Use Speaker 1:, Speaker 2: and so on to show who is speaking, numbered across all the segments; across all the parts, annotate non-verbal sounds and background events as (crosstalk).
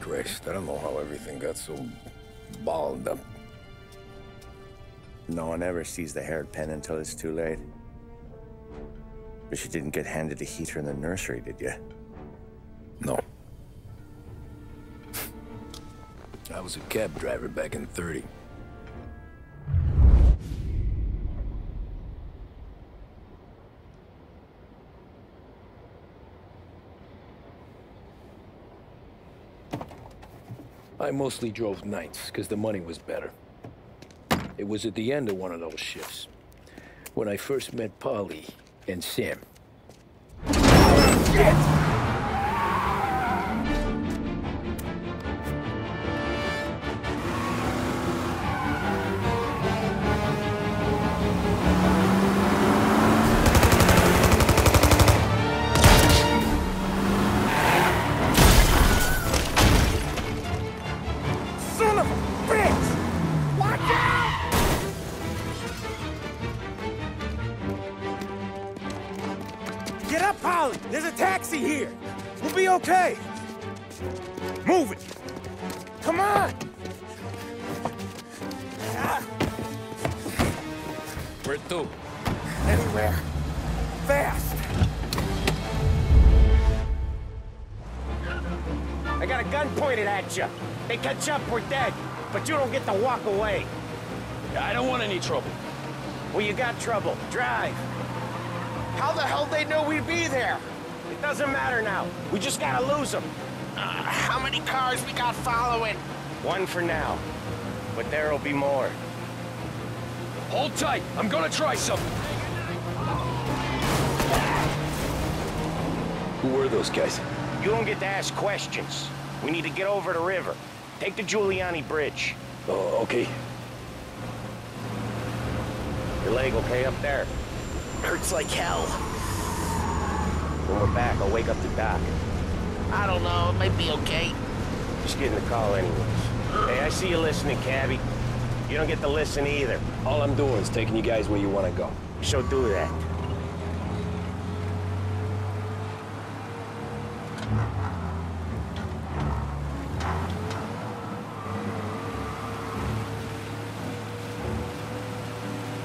Speaker 1: Christ, I don't know how everything got so balled up.
Speaker 2: No one ever sees the hairpin until it's too late. But you didn't get handed a heater in the nursery, did you?
Speaker 1: No. (laughs) I was a cab driver back in 30. I mostly drove nights because the money was better. It was at the end of one of those shifts when I first met Paulie and Sam.
Speaker 2: Oh, Son okay! Move it! Come on! Ah,
Speaker 1: Where to?
Speaker 2: anywhere! Fast!
Speaker 3: I got a gun pointed at you. They catch up, we're dead. But you don't get to walk away.
Speaker 4: I don't want any trouble.
Speaker 3: Well, you got trouble. Drive.
Speaker 4: How the hell they know we'd be there?
Speaker 3: It doesn't matter now. We just gotta lose them.
Speaker 4: Uh, how many cars we got following?
Speaker 3: One for now. But there'll be more.
Speaker 4: Hold tight. I'm gonna try something.
Speaker 1: Who were those guys?
Speaker 3: You don't get to ask questions. We need to get over the river. Take the Giuliano Bridge.
Speaker 1: Oh, okay.
Speaker 3: Your leg okay up there?
Speaker 2: Hurts like hell.
Speaker 3: When we're back, I'll wake up the doc.
Speaker 2: I don't know, it might be okay.
Speaker 3: Just getting the call anyways. Hey, I see you listening, Cabby. You don't get to listen either.
Speaker 1: All I'm doing is taking you guys where you want to go.
Speaker 3: So do that.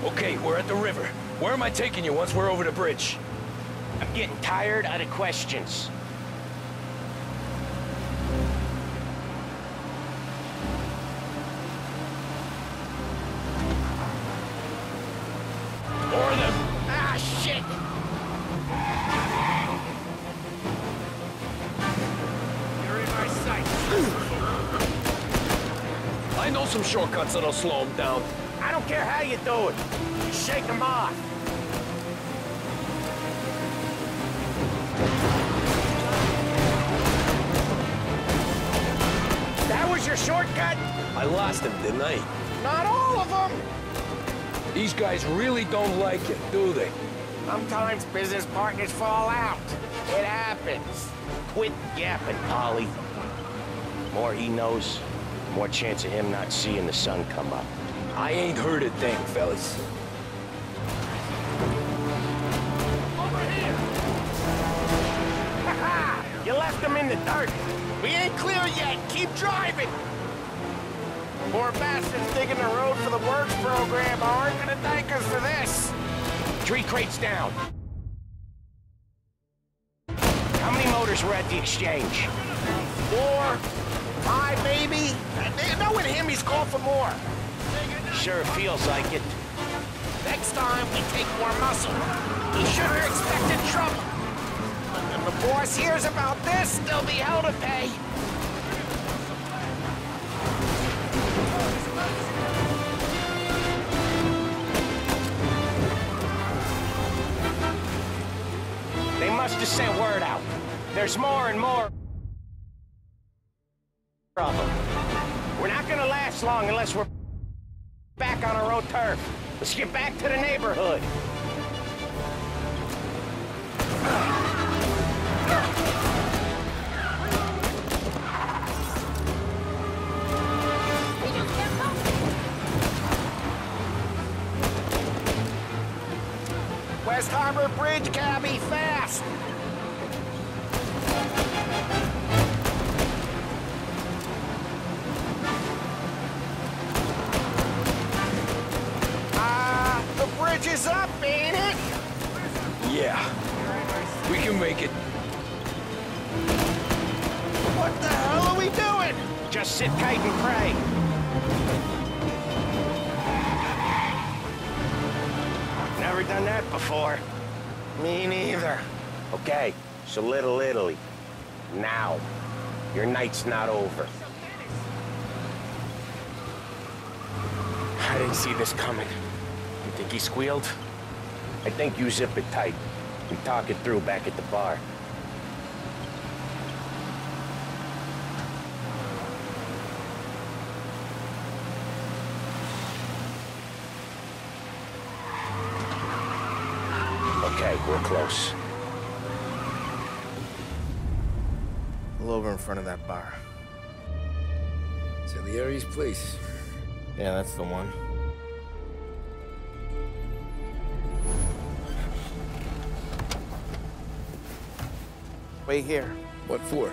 Speaker 4: Okay, we're at the river. Where am I taking you once we're over the bridge?
Speaker 3: I'm getting tired of the questions.
Speaker 4: Of!
Speaker 2: Ah, shit!
Speaker 4: You're in my sight. I know some shortcuts that'll slow them down.
Speaker 3: I don't care how you do it. You shake them off. Shortcut?
Speaker 1: I lost him, didn't I?
Speaker 3: Not all of them.
Speaker 1: These guys really don't like it, do they?
Speaker 3: Sometimes business partners fall out. It happens. Quit yapping, Paulie. More he knows, more chance of him not seeing the sun come up.
Speaker 1: I ain't heard a thing, fellas. Over here. (laughs)
Speaker 3: You left them in the dirt.
Speaker 2: We ain't clear yet. Keep driving. Poor bastards digging the road for the works program aren't gonna thank us for this.
Speaker 3: Three crates down. How many motors were at the exchange?
Speaker 2: Four, five maybe. Knowing him, he's called for more.
Speaker 3: Sure feels like it.
Speaker 2: Next time, we take more muscle. He should have expected trouble. If the boss hears about this, there'll be hell to pay.
Speaker 3: Must have sent word out. There's more and more of them. We're not gonna last long unless we're back on our own turf. Let's get back to the neighborhood.
Speaker 2: West Harbor Bridge, cabby, up, ain't it?
Speaker 1: Yeah. We can make it.
Speaker 2: What the hell are we doing?
Speaker 3: Just sit tight and pray. Never done that before.
Speaker 2: Me neither.
Speaker 3: Okay, so Little Italy. Now. Your night's not over. I didn't see this coming. You think he squealed? I think you zip it tight. We talk it through back at the bar. Okay, we're close.
Speaker 2: Pull over in front of that bar.
Speaker 1: It's Salieri's place.
Speaker 2: Yeah, that's the one. Wait here.
Speaker 1: What for?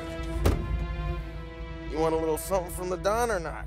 Speaker 2: You want a little something from the Don or not?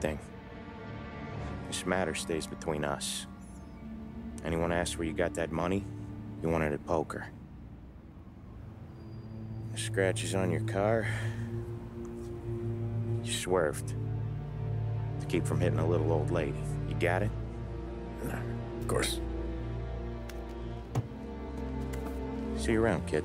Speaker 3: Thing. This matter stays between us. Anyone asks where you got that money, you wanted it at poker. The scratches on your car, you swerved. To keep from hitting a little old lady. You got it?
Speaker 1: Of course.
Speaker 3: See you around, kid.